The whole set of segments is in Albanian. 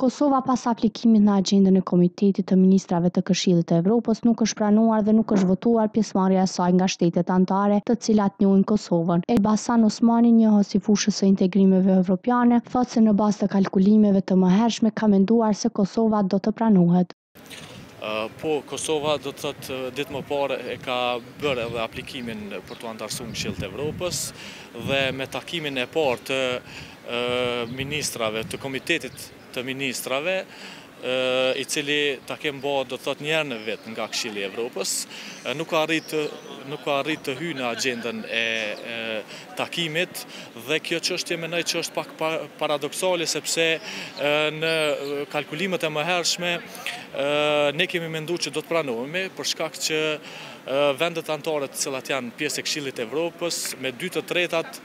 Kosova pas aplikimit në agjendën e Komitetit të Ministrave të Këshillit të Evropës nuk është pranuar dhe nuk është votuar pjesëmarrja e saj nga shtetet anëtare të cilat njohin Kosovën. Elbasan Osmani, njohës i fushës së integrimeve evropiane, thotë se në bazë të kalkulimeve të mëhershme ka menduar se Kosova do të pranohet. Po, Kosova do të thotë ditë më parë e ka bërë edhe aplikimin për t'u anëtarësu në Këshill të Evropës dhe me takimin e parë të ministrave, të komitetit të ministrave, i cili takim bëhet do të thotë një herë në vit nga Këshilli i Evropës, nuk ka arritë nuk ka arritë të hyjë në agjendën e takimit dhe kjo çështje mendoj që është pak paradoksale sepse në kalkulimet e mëhershme ne kemi mendu që do të pranohemi për shkak që vendet anëtare të cilat janë pjesë e Këshillit të Evropës me dy të tretat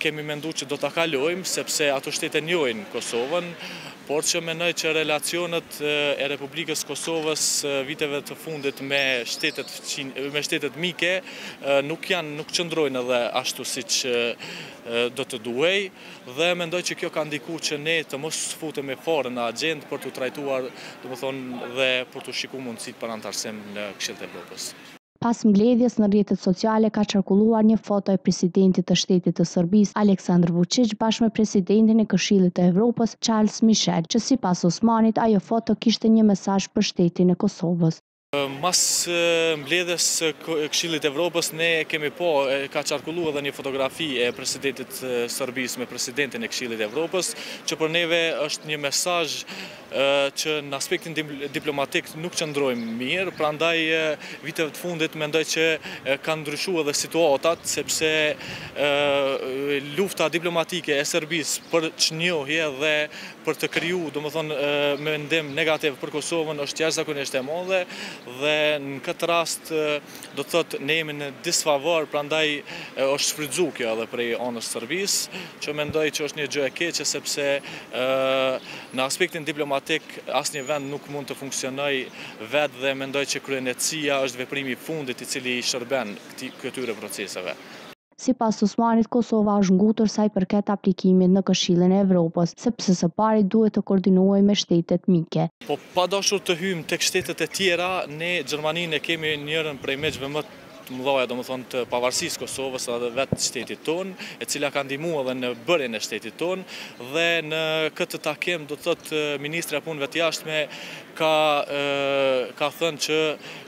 kemi mendu që do ta kalojmë sepse ato shtete njohin Kosovën por që mendoj që relacionet e Republikës së Kosovës viteve të fundit me shtetet, me shtetet mike nuk janë, nuk qëndrojnë edhe ashtu siç do të duhej dhe mendoj që kjo ka ndiku që ne të mos futemi fare në agjendë për t'u trajtuar, domethënë, dhe për t'u shiku mundësitë për anëtarësim në Këshill të Evropës. Pas mbledhjes në rrjetet sociale ka qarkulluar një foto e presidentit të shtetit të Sërbisë, Aleksandër Vuçiq bashkë me presidentin e Këshillit të Evropës, Charles Michel, që sipas Osmanit ajo foto kishte një mesazh për shtetin e Kosovës. Mas mbledhjes së Këshillit të Evropës ne e kemi pa, ka qarkullu edhe një fotografi e presidentit të Sërbisë me presidentin e Këshillit të Evropës, që për neve është një mesazh, që në aspektin diplomatik nuk qëndrojmë mirë, prandaj viteve të fundit mendoj që kanë ndryshu edhe situatat, sepse lufta diplomatike e Serbisë për çnjohje dhe për të kriju, domethënë, mendim negativ për Kosovën është jashtëzakonisht e madhe, dhe në këtë rast do të thotë ne jemi në disfavor, prandaj është shfrytëzu kjo edhe prej anës së Serbisë, që mendoj që është një gjë e keqe, sepse në aspektin diplomatik asnjë vend nuk mund të funksionojë vetë dhe mendoj që kryeneçësia është veprimi i fundit i cili i shërben këtyre proceseve. Sipas Osmanit, Kosova është ngutur sa i përket aplikimit në Këshillin e Evropës, sepse së pari duhet të koordinohej me shtetet mike. Po pa dashur të hyjmë tek shtetet e tjera, ne Gjermaninë e kemi njërën prej miqve më të mëdhaja, domethënë të pavarësisë së Kosovës edhe vetë shtetit tonë, e cila ka ndihmu edhe në bërjen e shtetit tonë dhe në këtë takim, do të thotë, ministrja e Punëve të Jashtme ka ka thënë që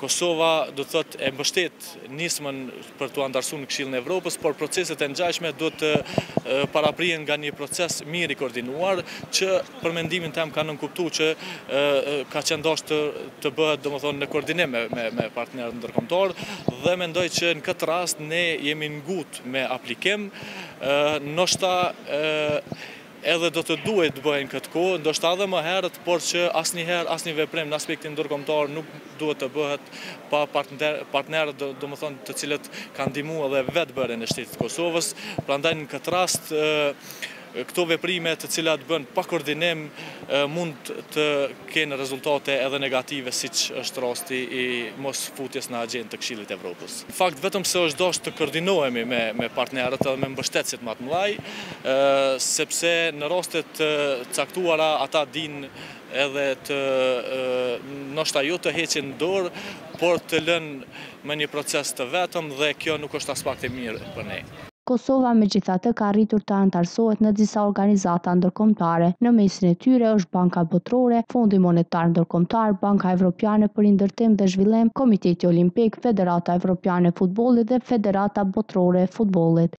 Kosova, do të thotë, e mbështet. nismën për t'u anëtarësuar në Këshillin e Evropës, por proceset e ngjashme duhet të paraprihen nga një proces mirë i koordinuar, që për mendimin tem ka nënkuptu që ka qenë dasht të bëhet domethënë në koordinim me partnerët ndërkombëtar dhe mendoj që në këtë rast ne jemi ngut me aplikim, ndoshta Edhe do të duhej të bëhej në këtë kohë, ndoshta edhe më herët, por që asnjëherë asnjë veprim në aspektin ndërkombëtar nuk duhet të bëhet pa partnerët, domethënë të cilët kanë ndihmu edhe vetë bërjen e shtetit të Kosovës, prandaj në këtë rast këto veprime të cilat bëhen pa koordinim mund të kenë rezultate edhe negative siç është rasti i mos futjes në agjendë të Këshillit të Evropës. Fakt vetëm se është dashtë të koordinohemi me partnerët edhe me mbështetësit ma të mëdhaj, sepse në raste të caktuara ata dinë edhe të ndoshta jo të heqin dorë, por të lënë me një proces të vetëm dhe kjo nuk është aspak e mirë për ne. Kosova megjithatë ka arritur të anëtarësohet në disa organizata ndërkombëtare, në mesin e tyre është Banka Botërore, Fondi Monetar Ndërkombëtar, Banka Evropiane për Rindërtim dhe Zhvillim, Komiteti Olimpik, Federata Evropiane e Futbollit dhe Federata Botërore e Futbollit.